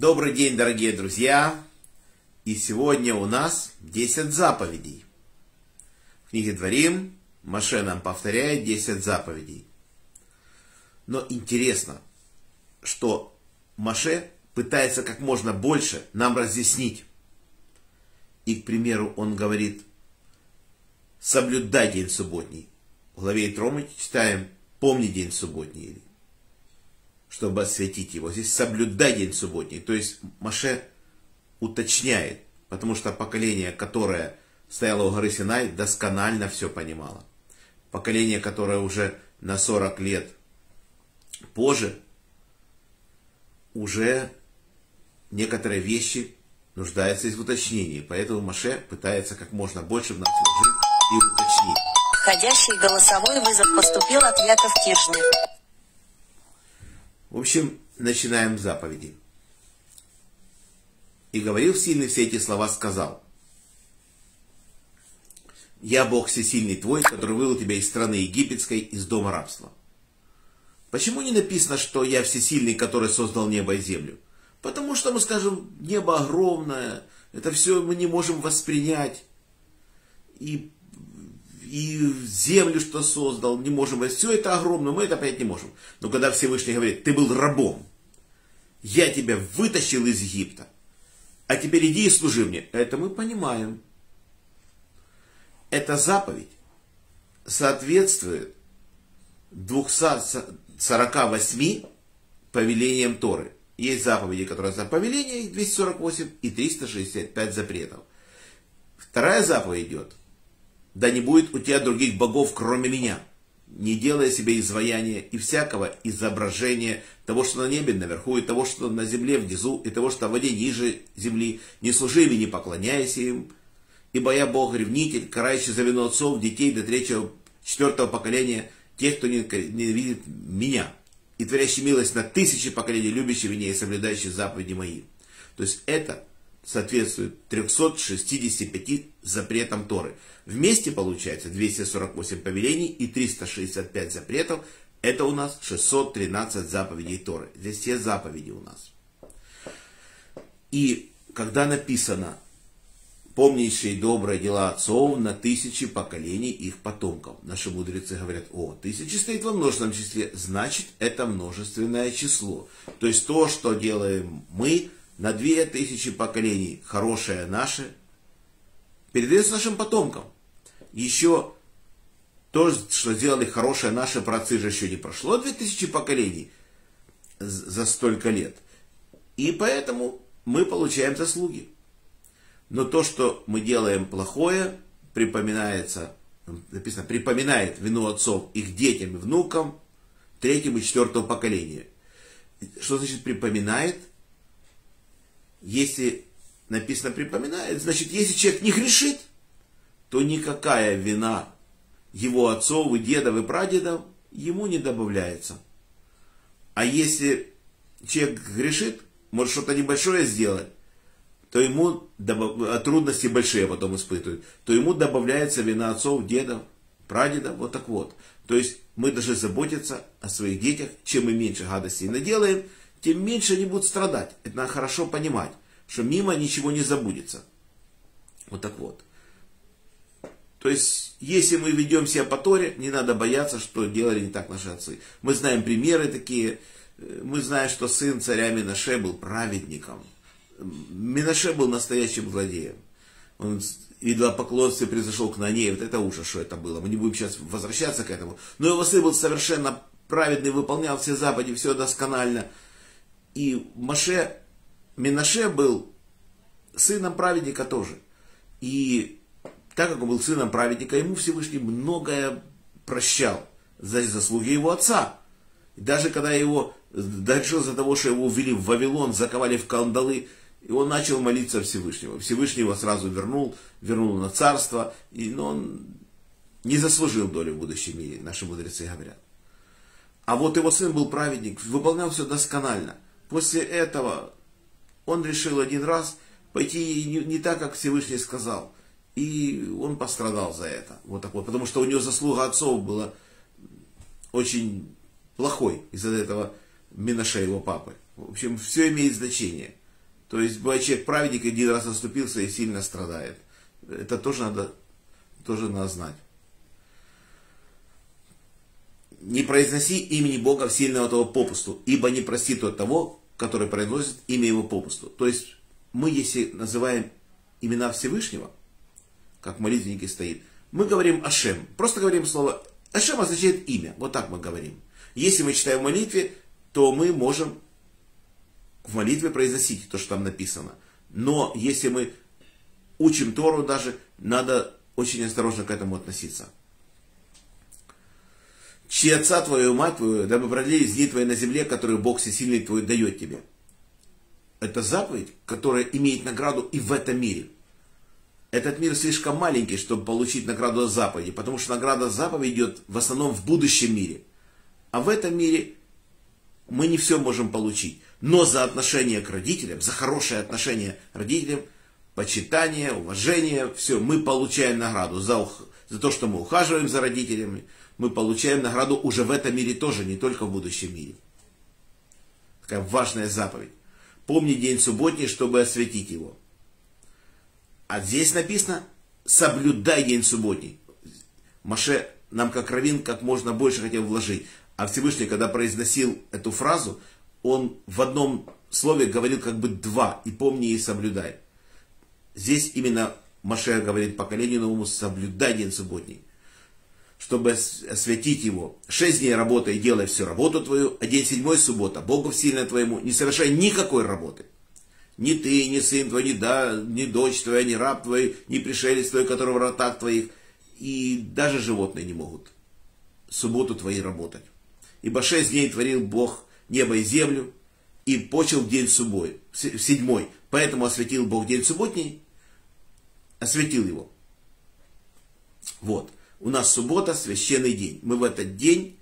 Добрый день, дорогие друзья! И сегодня у нас 10 заповедей. В книге Дворим Маше нам повторяет 10 заповедей. Но интересно, что Маше пытается как можно больше нам разъяснить. И, к примеру, он говорит, соблюдай день субботний. В главе Итромы читаем, помни день субботний чтобы осветить его. Здесь соблюдай день субботний. То есть Маше уточняет, потому что поколение, которое стояло у горы Синай, досконально все понимало. Поколение, которое уже на 40 лет позже, уже некоторые вещи нуждаются в уточнении. Поэтому Маше пытается как можно больше в нас вложить и уточнить. Входящий голосовой вызов поступил от Яков Киршнер. В общем, начинаем заповеди. И говорил сильный все эти слова, сказал. Я Бог всесильный твой, который вывел тебя из страны египетской, из дома рабства. Почему не написано, что я всесильный, который создал небо и землю? Потому что мы скажем, небо огромное, это все мы не можем воспринять. И и землю, что создал, не можем. Все это огромно, мы это опять не можем. Но когда Всевышний говорит, ты был рабом, я тебя вытащил из Египта, а теперь иди и служи мне. Это мы понимаем. Эта заповедь соответствует 248 повелениям Торы. Есть заповеди, которые за повеление, 248 и 365 запретов. Вторая заповедь идет да не будет у тебя других богов, кроме меня. Не делая себе изваяния и всякого изображения того, что на небе наверху, и того, что на земле внизу, и того, что в воде ниже земли, не служи им и не поклоняйся им. Ибо я Бог ревнитель, карающий за вину отцов, детей до третьего, четвертого поколения, тех, кто не, не видит меня, и творящий милость на тысячи поколений, любящий меня и соблюдающий заповеди мои. То есть это соответствует 365 запретам Торы. Вместе получается 248 повелений и 365 запретов. Это у нас 613 заповедей Торы. Здесь все заповеди у нас. И когда написано помнящие добрые дела отцов на тысячи поколений их потомков. Наши мудрецы говорят, о, тысячи стоит во множественном числе, значит это множественное число. То есть то, что делаем мы, на две тысячи поколений, хорошее наше, передается нашим потомкам. Еще то, что сделали хорошее наши працы же еще не прошло две тысячи поколений за столько лет. И поэтому мы получаем заслуги. Но то, что мы делаем плохое, припоминается, написано, припоминает вину отцов их детям и внукам третьему и четвертому поколению. Что значит припоминает? Если написано припоминает, значит, если человек не грешит, то никакая вина его отцов и дедов и прадедов ему не добавляется. А если человек грешит, может что-то небольшое сделать, то ему а трудности большие потом испытывают, то ему добавляется вина отцов, дедов, прадедов, вот так вот. То есть мы должны заботиться о своих детях, чем мы меньше гадостей наделаем, тем меньше они будут страдать. Это надо хорошо понимать, что мимо ничего не забудется. Вот так вот. То есть, если мы ведем себя по Торе, не надо бояться, что делали не так наши отцы. Мы знаем примеры такие. Мы знаем, что сын царя Минаше был праведником. Минаше был настоящим злодеем. Он идолопоклонстве произошел к Нане. Вот это ужас, что это было. Мы не будем сейчас возвращаться к этому. Но его сын был совершенно праведный, выполнял все заповеди, все досконально. И Маше, Минаше был сыном праведника тоже. И так как он был сыном праведника, ему Всевышний многое прощал за заслуги его отца. И даже когда его дошел за того, что его ввели в Вавилон, заковали в кандалы, и он начал молиться Всевышнего. Всевышний его сразу вернул, вернул на царство, и, но он не заслужил долю в будущем мире, наши мудрецы говорят. А вот его сын был праведник, выполнял все досконально – После этого он решил один раз пойти не, не так, как Всевышний сказал. И он пострадал за это. Вот так вот. Потому что у него заслуга отцов была очень плохой из-за этого Минаша его папы. В общем, все имеет значение. То есть бывает человек праведник один раз оступился и сильно страдает. Это тоже надо, тоже надо знать. Не произноси имени Бога в сильного того попусту, ибо не прости тот того, который произносит имя его попусту. То есть мы, если называем имена Всевышнего, как молитвенники стоит, мы говорим Ашем. Просто говорим слово Ашем означает имя. Вот так мы говорим. Если мы читаем в молитве, то мы можем в молитве произносить то, что там написано. Но если мы учим Тору даже, надо очень осторожно к этому относиться. Чьи отца твою мать твою, дабы продлились дни твои на земле, которые Бог всесильный твой дает тебе. Это заповедь, которая имеет награду и в этом мире. Этот мир слишком маленький, чтобы получить награду за заповеди, потому что награда за заповеди идет в основном в будущем мире. А в этом мире мы не все можем получить. Но за отношение к родителям, за хорошее отношение к родителям, почитание, уважение, все, мы получаем награду за, за то, что мы ухаживаем за родителями, мы получаем награду уже в этом мире тоже, не только в будущем мире. Такая важная заповедь. Помни день субботний, чтобы осветить его. А здесь написано, соблюдай день субботний. Маше нам как равин как можно больше хотел вложить. А Всевышний, когда произносил эту фразу, он в одном слове говорил как бы два. И помни и соблюдай. Здесь именно Маше говорит поколению новому, соблюдай день субботний чтобы осветить его. Шесть дней работай и делай всю работу твою, а день седьмой суббота, Богу сильно твоему, не совершай никакой работы. Ни ты, ни сын твой, ни, да, ни дочь твоя, ни раб твой, ни пришелец твой, который в вратах твоих, и даже животные не могут субботу твои работать. Ибо шесть дней творил Бог небо и землю, и почел день субой, седьмой. Поэтому осветил Бог день субботний, осветил его. Вот. У нас суббота, священный день. Мы в этот день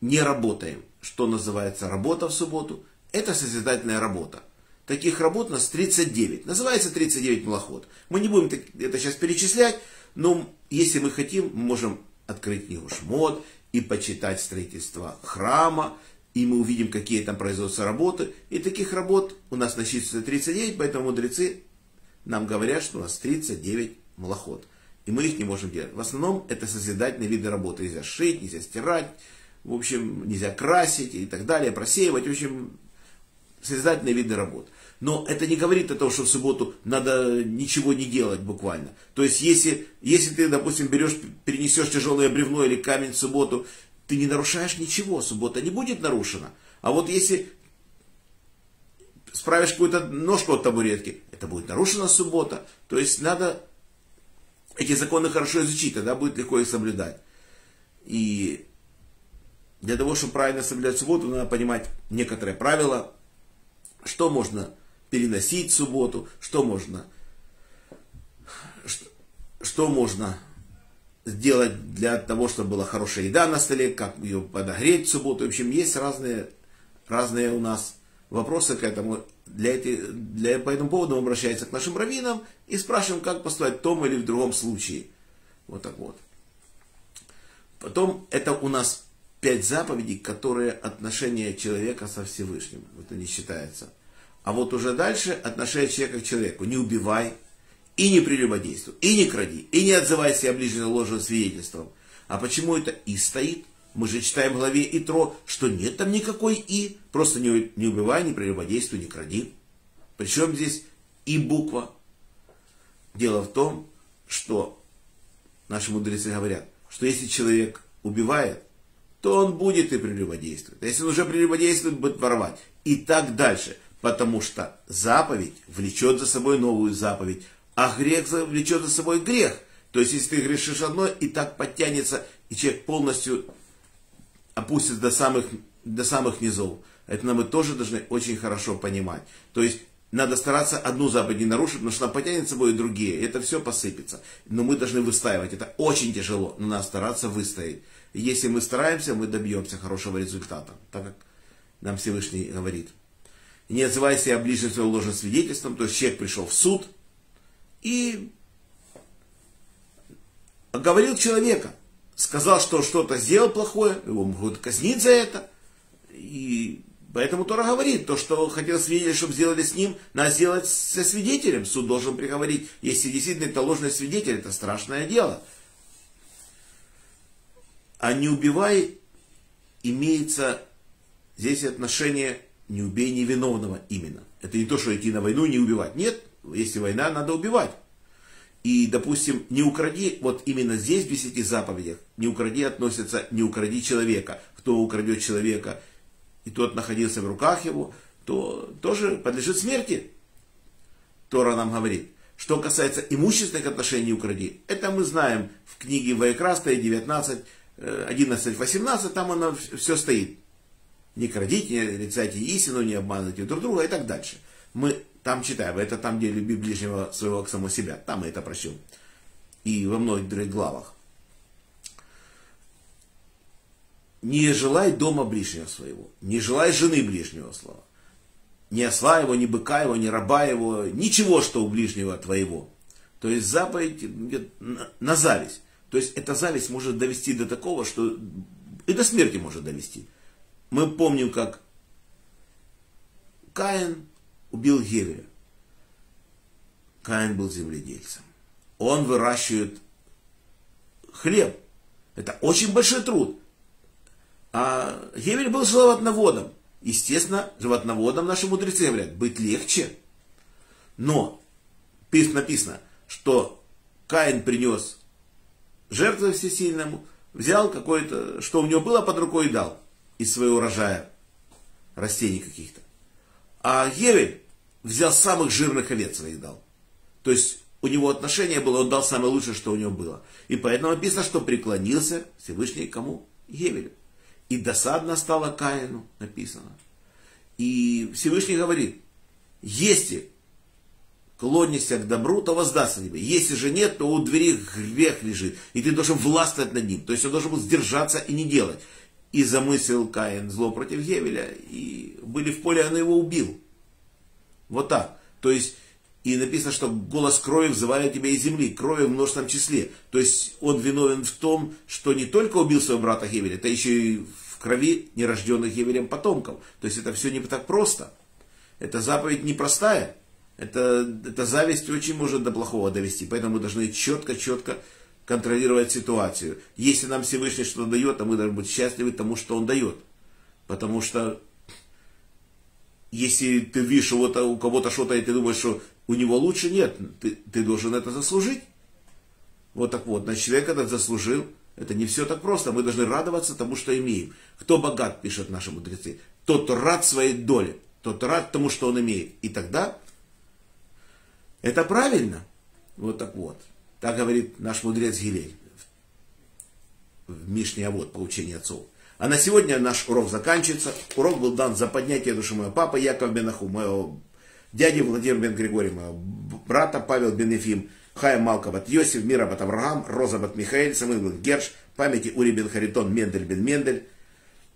не работаем. Что называется работа в субботу? Это созидательная работа. Таких работ у нас 39. Называется 39 малоход. Мы не будем это сейчас перечислять, но если мы хотим, мы можем открыть книгу Шмот и почитать строительство храма, и мы увидим, какие там производятся работы. И таких работ у нас насчитывается 39, поэтому мудрецы нам говорят, что у нас 39 малоход и мы их не можем делать. В основном это созидательные виды работы. Нельзя шить, нельзя стирать, в общем, нельзя красить и так далее, просеивать. В общем, созидательные виды работ. Но это не говорит о том, что в субботу надо ничего не делать буквально. То есть, если, если ты, допустим, берешь, перенесешь тяжелое бревно или камень в субботу, ты не нарушаешь ничего, суббота не будет нарушена. А вот если справишь какую-то ножку от табуретки, это будет нарушена суббота. То есть надо эти законы хорошо изучить, тогда будет легко их соблюдать. И для того, чтобы правильно соблюдать субботу, надо понимать некоторые правила, что можно переносить в субботу, что можно, что, что можно сделать для того, чтобы была хорошая еда на столе, как ее подогреть в субботу. В общем, есть разные, разные у нас вопросы к этому для, эти, для, по этому поводу мы обращаемся к нашим раввинам и спрашиваем, как поступать в том или в другом случае. Вот так вот. Потом это у нас пять заповедей, которые отношение человека со Всевышним. Это не считается. А вот уже дальше отношение человека к человеку. Не убивай, и не прелюбодействуй, и не кради, и не отзывайся о ближнем ложным свидетельством. А почему это и стоит? Мы же читаем в главе Итро, что нет там никакой «и». Просто не, убивай, не прелюбодействуй, не кради. Причем здесь «и» буква. Дело в том, что наши мудрецы говорят, что если человек убивает, то он будет и прелюбодействовать. А если он уже прелюбодействует, будет воровать. И так дальше. Потому что заповедь влечет за собой новую заповедь, а грех влечет за собой грех. То есть, если ты грешишь одно, и так подтянется, и человек полностью опустится до самых, до самых низов. Это мы тоже должны очень хорошо понимать. То есть надо стараться одну заповедь не нарушить, потому что она потянет с собой и другие. Это все посыпется. Но мы должны выстаивать. Это очень тяжело, но надо стараться выстоять. Если мы стараемся, мы добьемся хорошего результата. Так как нам Всевышний говорит. Не отзывайся о ближнем своем ложным свидетельством. То есть человек пришел в суд и оговорил человека сказал, что что-то сделал плохое, его могут казнить за это. И Поэтому Тора говорит, то, что хотел свидетель, чтобы сделали с ним, надо сделать со свидетелем. Суд должен приговорить. Если действительно это ложный свидетель, это страшное дело. А не убивай, имеется здесь отношение не убей невиновного именно. Это не то, что идти на войну и не убивать. Нет, если война, надо убивать. И, допустим, не укради, вот именно здесь в десяти заповедях, не укради относится не укради человека. Кто украдет человека, и тот находился в руках его, то тоже подлежит смерти. Тора нам говорит. Что касается имущественных отношений укради, это мы знаем в книге Вайкраста 19, 11, 18, там оно все стоит. Не крадите, не отрицайте истину, не обманывайте друг друга и так дальше. Мы там читаем, это там, где люби ближнего своего к самому себя, там мы это прочтем. И во многих других главах. Не желай дома ближнего своего, не желай жены ближнего слова. Ни осла его, ни быка его, ни раба его, ничего, что у ближнего твоего. То есть заповедь на зависть. То есть эта зависть может довести до такого, что и до смерти может довести. Мы помним, как Каин убил Гевеля. Каин был земледельцем. Он выращивает хлеб. Это очень большой труд. А Гевель был животноводом. Естественно, животноводом наши мудрецы говорят, быть легче. Но написано, что Каин принес жертву всесильному, взял какое-то, что у него было под рукой и дал из своего урожая растений каких-то. А Гевель взял самых жирных овец своих дал. То есть у него отношение было, он дал самое лучшее, что у него было. И поэтому написано, что преклонился Всевышний кому? Гевелю. И досадно стало Каину, написано. И Всевышний говорит, если клонишься к добру, то воздастся тебе. Если же нет, то у двери грех лежит, и ты должен властвовать над ним. То есть он должен был сдержаться и не делать. И замыслил Каин зло против Гевеля, и были в поле, он его убил. Вот так. То есть, и написано, что голос крови взывает тебя из земли, крови в множественном числе. То есть, он виновен в том, что не только убил своего брата Гевеля, это еще и в крови нерожденных Гевелем потомков. То есть, это все не так просто. Это заповедь непростая. Это, это зависть очень может до плохого довести. Поэтому мы должны четко-четко контролировать ситуацию. Если нам Всевышний что-то дает, то мы должны быть счастливы тому, что Он дает. Потому что если ты видишь у кого-то что-то, и ты думаешь, что у него лучше, нет, ты, ты должен это заслужить. Вот так вот, на человек этот заслужил. Это не все так просто. Мы должны радоваться тому, что имеем. Кто богат, пишет наши мудрецы. Тот, рад своей доле. Тот, рад тому, что он имеет. И тогда это правильно. Вот так вот. Так говорит наш мудрец Гилель в Мишне вот по учению отцов. А на сегодня наш урок заканчивается. Урок был дан за поднятие души моего папы Яков Бенаху, моего дяди Владимир Бен Григорий, моего брата Павел Бен Ефим, Хая Малка Бат Йосиф, Мира Бат Авраам, Роза Бат Михаил, Самуил Герш, памяти Ури Бен Харитон, Мендель Бен Мендель,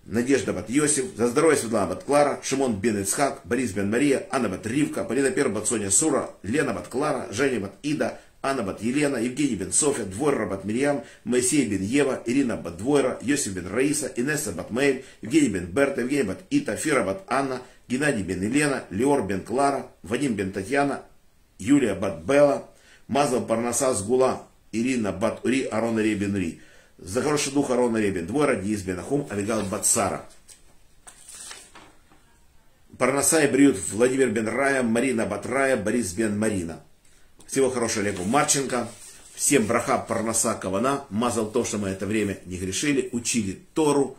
Надежда Бат Йосиф, за здоровье Светлана Бат Клара, Шимон Бен Ицхак, Борис Бен Мария, Анна Бат Ривка, Полина Пер Бат Соня Сура, Лена Бат Клара, Женя Бат Ида, Анна бат Елена, Евгений бен София, Двойра бат Мирьям, Моисей бен Ева, Ирина бат Двойра, Йосиф бен Раиса, Инесса бат Мэйль, Евгений бен Берта, Евгений бат Ита, Фира бат Анна, Геннадий бен Елена, Леор бен Клара, Вадим бен Татьяна, Юлия бат Белла, Мазал Парнаса Сгула, Ирина бат Ури, Арон Ри бен Ри. За хороший дух Арона Ребен, Двойра, Диис бен Ахум, Авигал бат Сара. Парнаса и Бриют, Владимир бен Рая, Марина Батрая, Борис бен Марина. Всего хорошего Олегу Марченко. Всем браха, парноса, кавана. Мазал то, что мы это время не грешили. Учили Тору.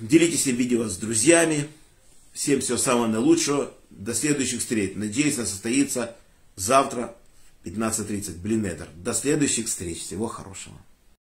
Делитесь видео с друзьями. Всем всего самого наилучшего. До следующих встреч. Надеюсь, она состоится завтра в 15.30. Блин, До следующих встреч. Всего хорошего.